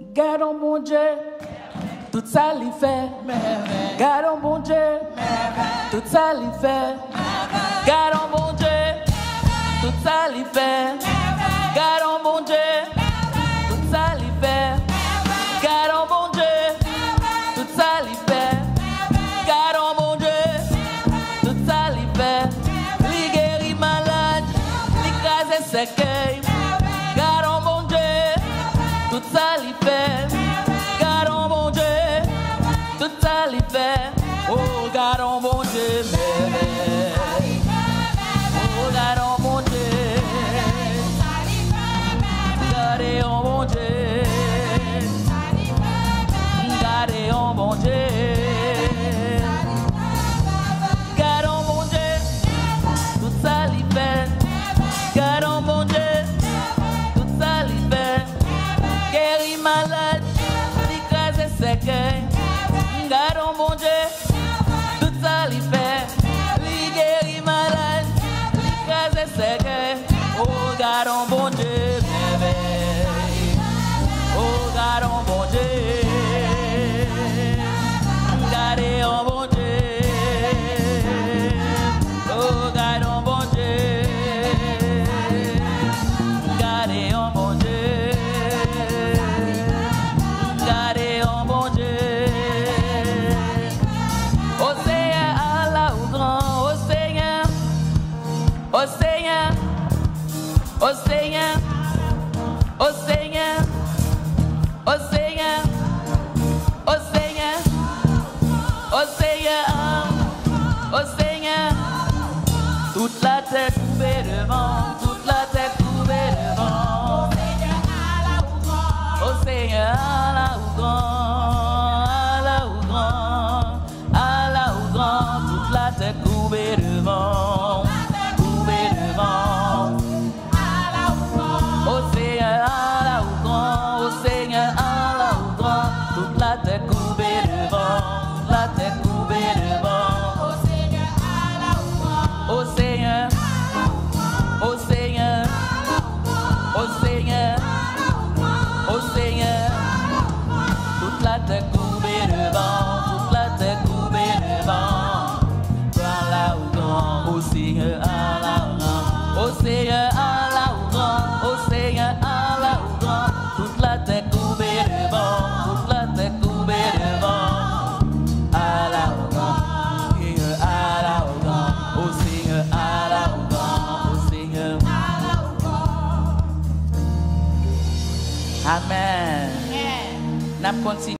Gardons mon Dieu, tout ça l'y fait. Gardons mon Dieu, tout ça l'y fait. Gardons mon Dieu, tout ça l'y fait. Gardons mon Dieu, tout ça l'y fait. Gardons mon Dieu, tout ça l'y fait. Gardons mon Dieu, tout ça l'y fait. Li guérit malade, li crase séquelles. Oh, o garão bom de beber. got on board. Oh Seigneur, oh Seigneur, oh Seigneur, oh Seigneur, oh Seigneur, toute la terre couvée de vent, toute la terre couvée de vent. Oh Seigneur, Allah ou grand, Allah ou grand, Allah ou grand, toute la terre couvée de vent. blood that goes. Amen. Amen. Nap kontinye.